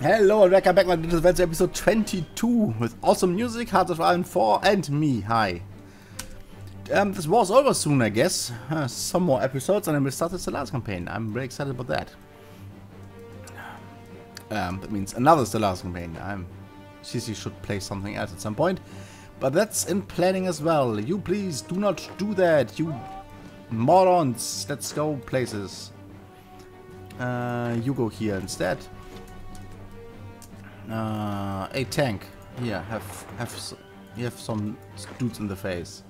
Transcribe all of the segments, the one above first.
Hello and welcome back to Digital Adventure episode 22 with awesome music, Hearts of Iron 4 and me. Hi. Um, this war's over soon, I guess. Uh, some more episodes and then we start the Stellaris campaign. I'm very excited about that. Um, that means another Stellaris campaign. I'm CC should play something else at some point. But that's in planning as well. You please do not do that, you morons. Let's go places. Uh, you go here instead. Uh, a tank. Here, have have you have some dudes in the face.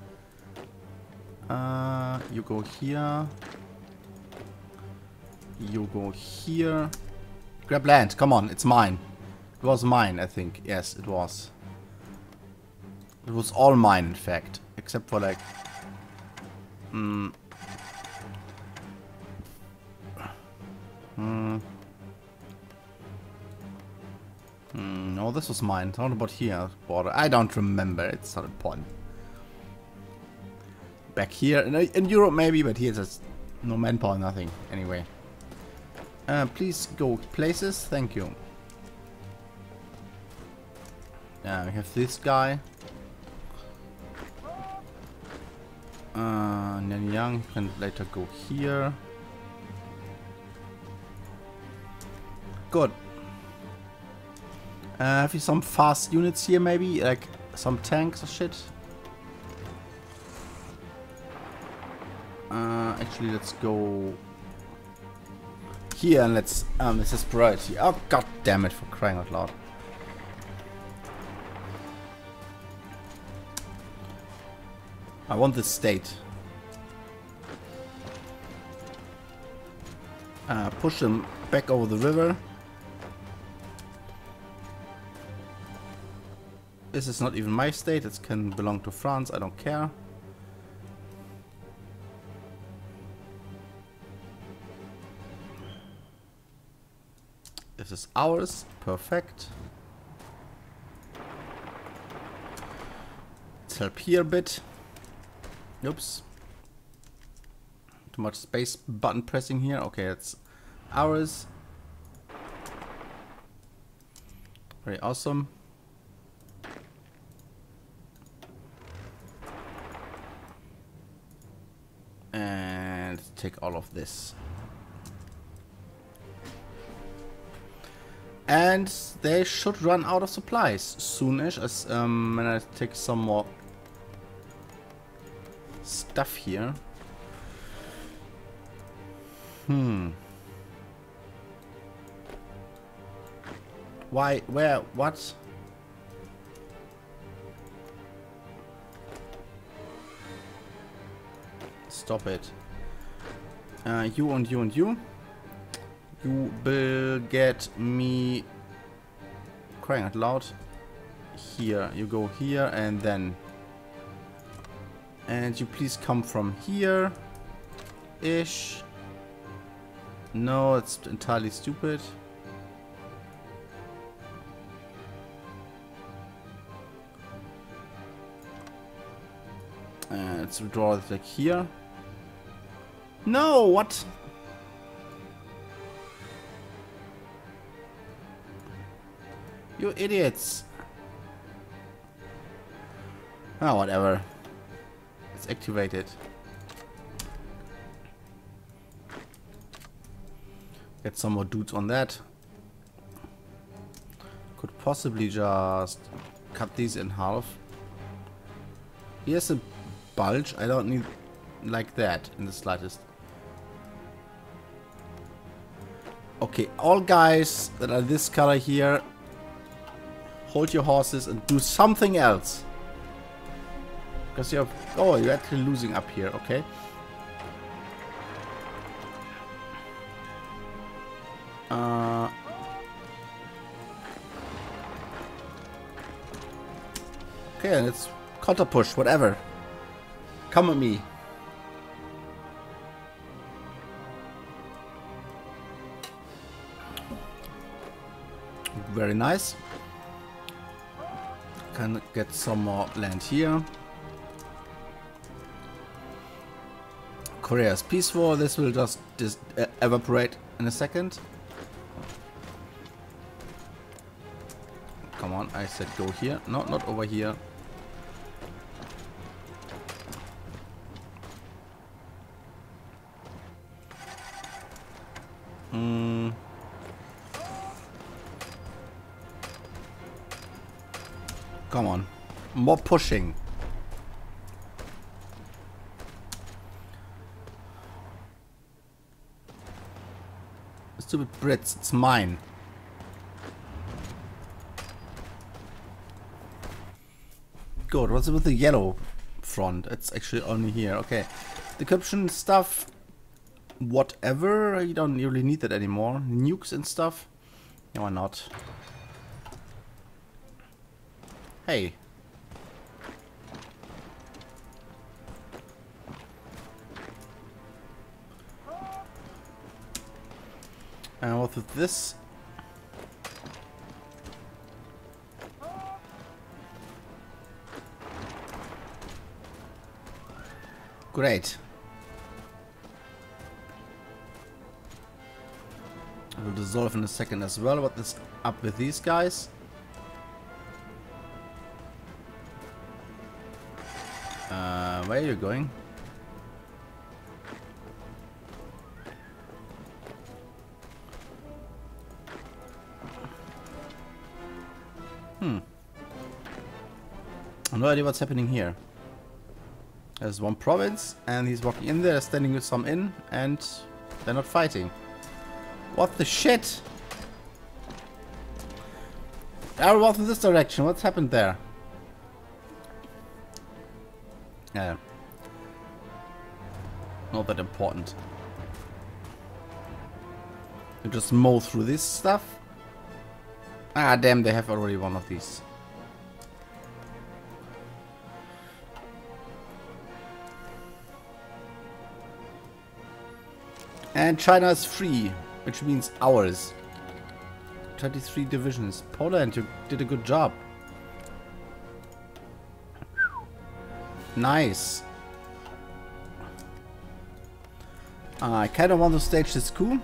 Uh, you go here. You go here. Grab land. Come on, it's mine. It was mine, I think. Yes, it was. It was all mine, in fact, except for like. Hmm. Hmm. This was mine. What about here? Border. I don't remember. It's not important. Back here. In, in Europe, maybe, but here there's no manpower, nothing. Anyway. Uh, please go places. Thank you. Uh, we have this guy. Uh, Nian Yang can later go here. Good. Uh, have you some fast units here maybe? Like some tanks or shit? Uh, actually, let's go here and let's um this is priority. Oh god damn it for crying out loud. I want this state. Uh, push them back over the river. This is not even my state, it can belong to France, I don't care. This is ours, perfect. Let's help here a bit. Oops. Too much space button pressing here. Okay, it's ours. Very awesome. Take all of this. And they should run out of supplies soonish as um, when I take some more stuff here. Hmm. Why? Where? What? Stop it. Uh, you and you and you. You will get me crying out loud. Here. You go here and then and you please come from here. Ish. No, it's entirely stupid. Uh, let's draw it like here. No, what? You idiots. Oh, whatever. It's activated. Get some more dudes on that. Could possibly just cut these in half. Here's a bulge. I don't need like that in the slightest. Okay, all guys that are this color here, hold your horses and do something else. Because you're... Oh, you're actually losing up here. Okay. Uh... Okay, and it's counter push, whatever. Come with me. Very nice. Can get some more land here. Korea's peace war. This will just uh, evaporate in a second. Come on, I said go here. No, not over here. More pushing. Stupid Brits, it's mine. Good, what's with the yellow front? It's actually only here. Okay. Decryption stuff, whatever. You don't really need that anymore. Nukes and stuff. Yeah, why not? Hey. And what with this? Great. I will dissolve in a second as well. What is up with these guys? Uh, where are you going? No idea what's happening here. There's one province, and he's walking in there, standing with some in, and they're not fighting. What the shit? Arrow off in this direction. What's happened there? Yeah. Not that important. You just mow through this stuff. Ah, damn, they have already one of these. And China is free, which means ours. 23 divisions. Poland, you did a good job. Nice. I kind of want to stage this coup.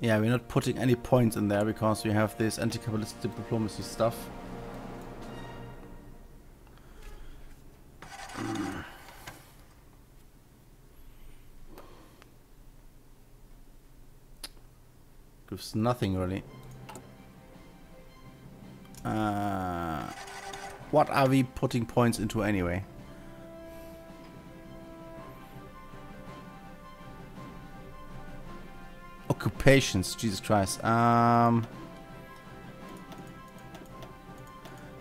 Yeah, we're not putting any points in there because we have this anti-capitalistic diplomacy stuff. Gives nothing really. Uh, what are we putting points into anyway? Occupations, Jesus Christ. Um,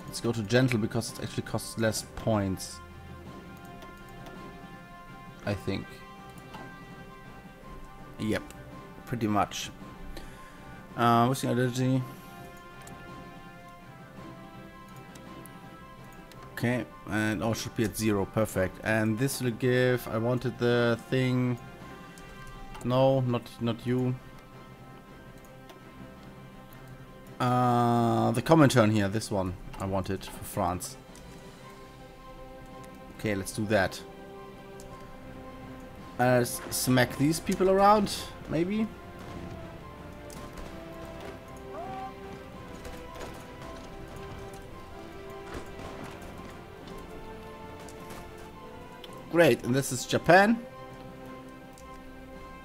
let's go to gentle because it actually costs less points. I think. Yep, pretty much. Uh, what's the identity? Okay, and all should be at zero, perfect. And this will give, I wanted the thing, no, not, not you. Uh, the Comintern here, this one, I wanted for France. Okay, let's do that. Uh, smack these people around, maybe? Great, and this is Japan.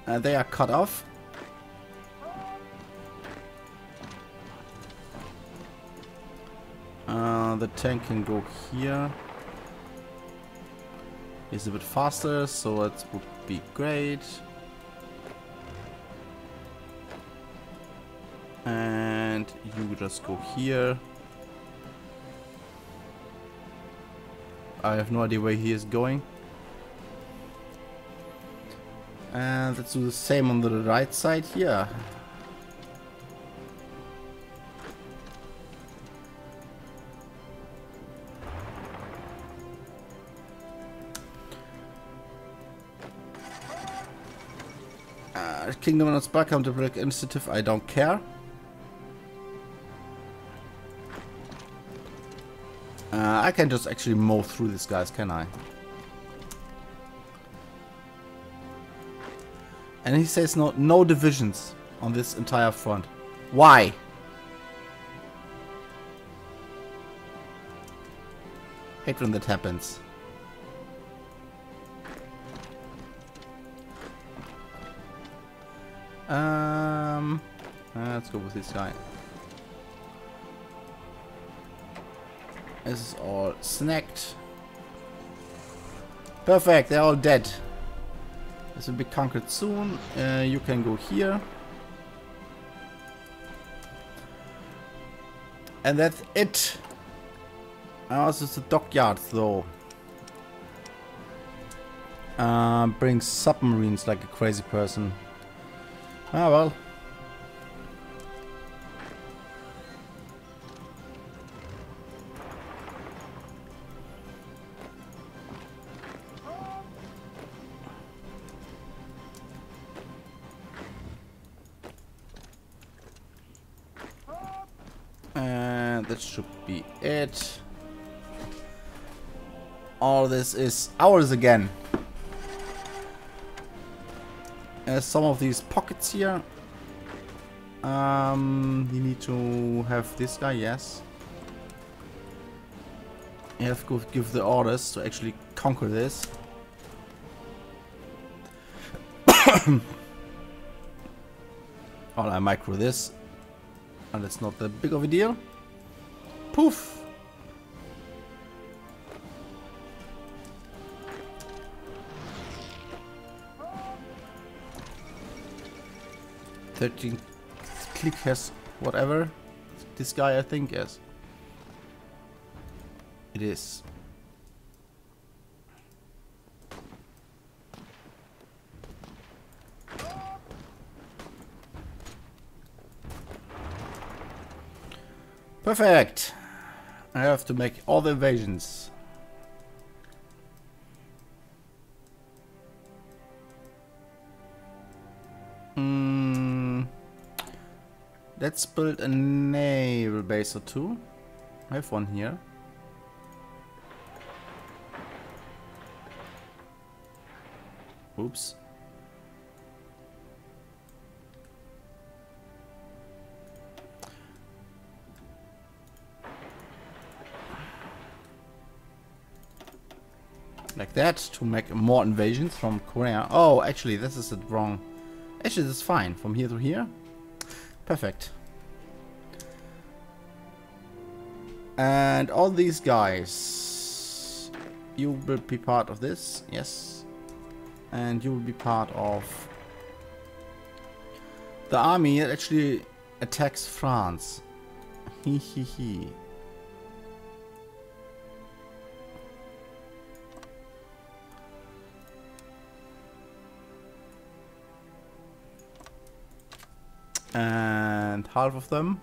Uh, they are cut off. Uh, the tank can go here. A bit faster, so it would be great. And you just go here. I have no idea where he is going. And let's do the same on the right side here. Uh, Kingdom on its back, counter break initiative, I don't care. Uh, I can just actually mow through these guys, can I? And he says no, no divisions. on this entire front. Why? Hate when that happens. Um, uh, let's go with this guy. This is all snacked. Perfect, they're all dead. This will be conquered soon. Uh, you can go here. And that's it. Oh, this is the dockyard though. Uh, brings submarines like a crazy person. Ah well. And that should be it. All this is ours again. There's some of these pockets here. Um, you need to have this guy, yes. You have to give the orders to actually conquer this. Well, I micro this. And it's not that big of a deal. Poof! Thirteen click has whatever. This guy I think is. It is. Perfect. I have to make all the invasions. Mm, let's build a naval base or two. I have one here. Oops. That to make more invasions from Korea. Oh, actually, this is the wrong. Actually, this is fine. From here to here. Perfect. And all these guys. You will be part of this. Yes. And you will be part of the army that actually attacks France. Hee hee hee. And half of them.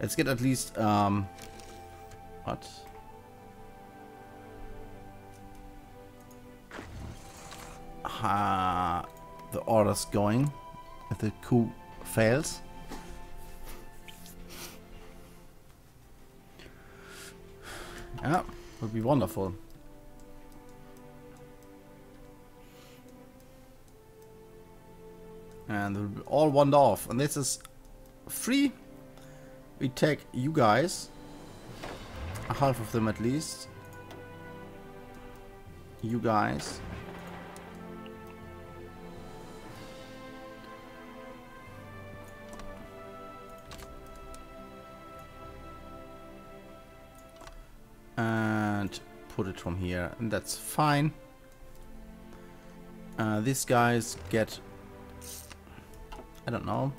Let's get at least, um, what? Uh, the orders going if the coup fails. Yeah, would be wonderful. And all wander off. And this is free. We take you guys. Half of them at least. You guys. Put it from here and that's fine. Uh, these guys get I don't know.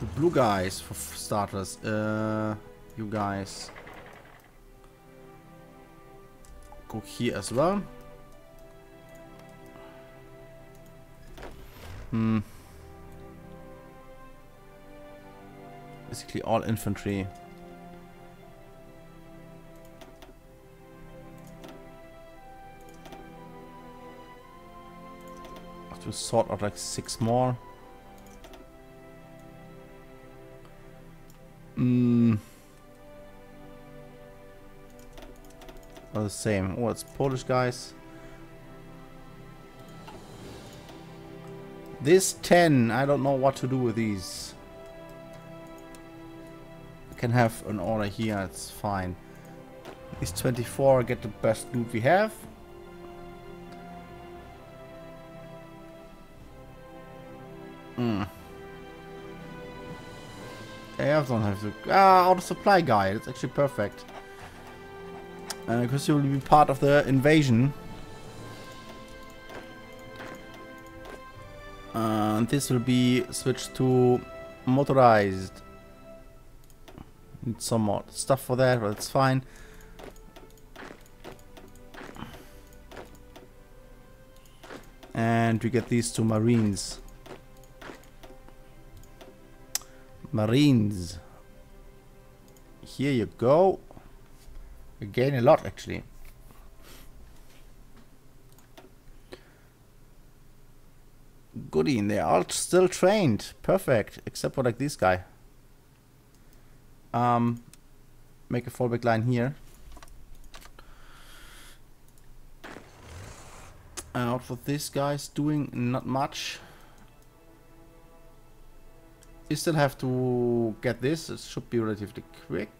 The blue guys for starters uh, you guys go here as well. Hmm. Basically all infantry to sort out like six more. Mm. Or the same. Oh, it's Polish guys. This 10, I don't know what to do with these. I can have an order here, it's fine. These 24 get the best loot we have. Yeah, I don't have to. Ah, auto supply guy. It's actually perfect. Because uh, you will be part of the invasion. Uh, and this will be switched to motorized. Need some more stuff for that, but it's fine. And we get these two marines. Marines. Here you go. You gain a lot actually. Goody, they are all still trained. Perfect. Except for like this guy. Um, make a fallback line here. Out for this guy's doing not much. You still have to get this. It should be relatively quick.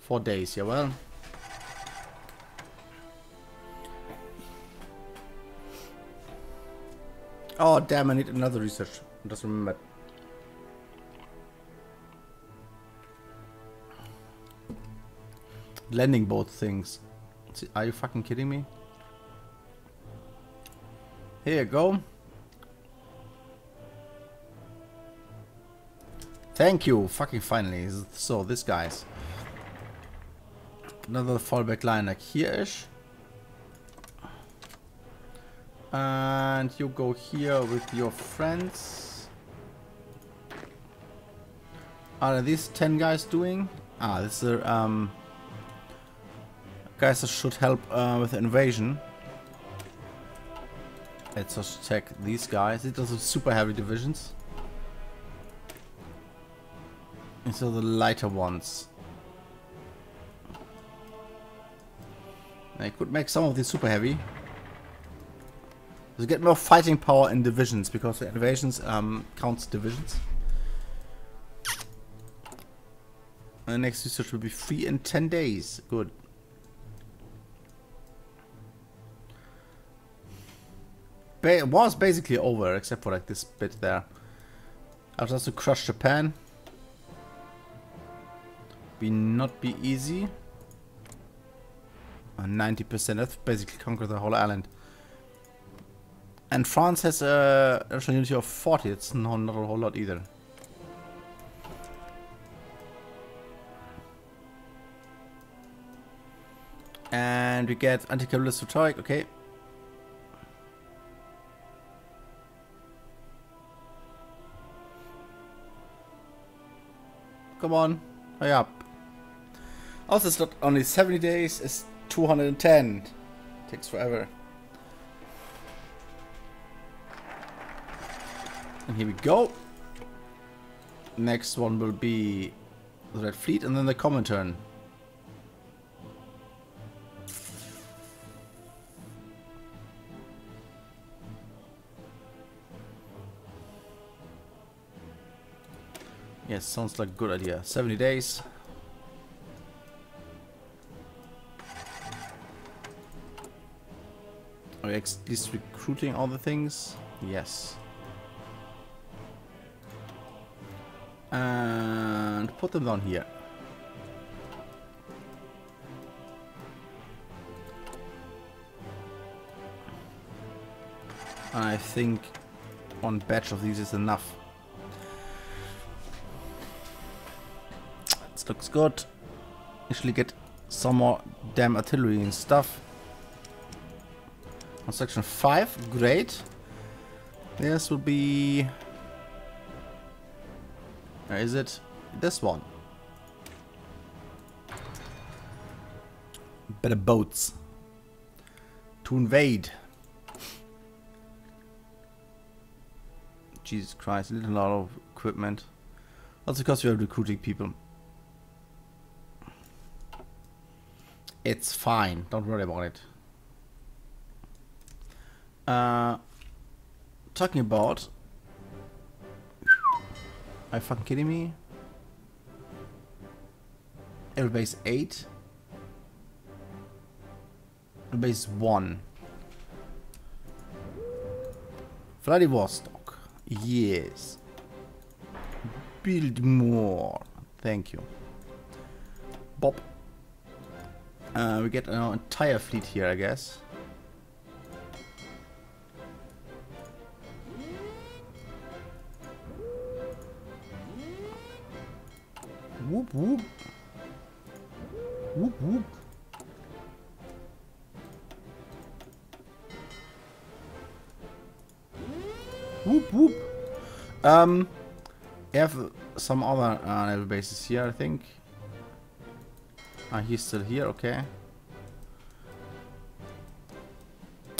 Four days, yeah well. Oh damn, I need another research. I just remember. Landing boat things. Are you fucking kidding me? Here you go. Thank you, fucking finally. So, this guy's. Another fallback line like here-ish. And you go here with your friends. Are these 10 guys doing? Ah, this is um, guys that should help uh, with invasion. Let's just check these guys. These are super heavy divisions. Are the lighter ones. I could make some of these super heavy. To get more fighting power in divisions because the invasions um, counts divisions. And the next research will be free in 10 days. Good. Ba was basically over except for like this bit there. I have to crush Japan be not be easy. 90%, that's basically conquer the whole island. And France has uh, a national unity of 40, it's not, not a whole lot either. And we get anti-capitalist rhetoric, okay. Come on, hurry up. Also, it's not only 70 days, it's 210. Takes forever. And here we go. Next one will be the Red Fleet and then the Comintern. Yes, sounds like a good idea. 70 days. Are we at least recruiting all the things? Yes. And put them down here. I think one batch of these is enough. This looks good. Actually get some more damn artillery and stuff. On section 5, great. This will be... Where is it? This one. Better boats. To invade. Jesus Christ, a little lot of equipment. That's because we are recruiting people. It's fine. Don't worry about it. Uh, talking about... Are you fucking kidding me? Air base 8. Air base 1. Vladivostok. Yes. Build more. Thank you. Bob. Uh, we get an entire fleet here, I guess. Whoop whoop. Whoop whoop. Whoop whoop. Um, we have some other uh, naval bases here, I think. Ah, he's still here, okay.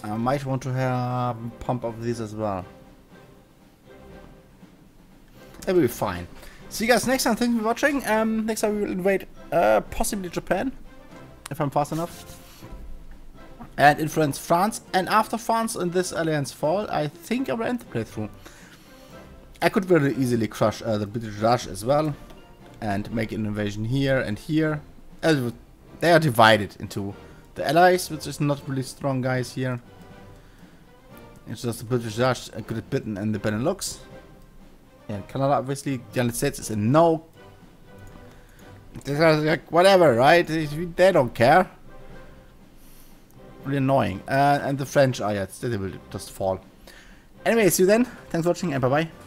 I might want to have pump up these as well. That will be fine. See you guys next time. Thank you for watching. Um, next time we will invade uh, possibly Japan, if I'm fast enough. And influence France. And after France in this alliance fall, I think I will end the playthrough. I could very easily crush uh, the British Raj as well. And make an invasion here and here. As they are divided into the allies, which is not really strong guys here. It's just the British Raj, Great Britain and the Benelux. And Canada, obviously, the United States is a no. Like, whatever, right? They don't care. Really annoying. Uh, and the French are, yeah, they will just fall. Anyway, see you then. Thanks for watching and bye-bye.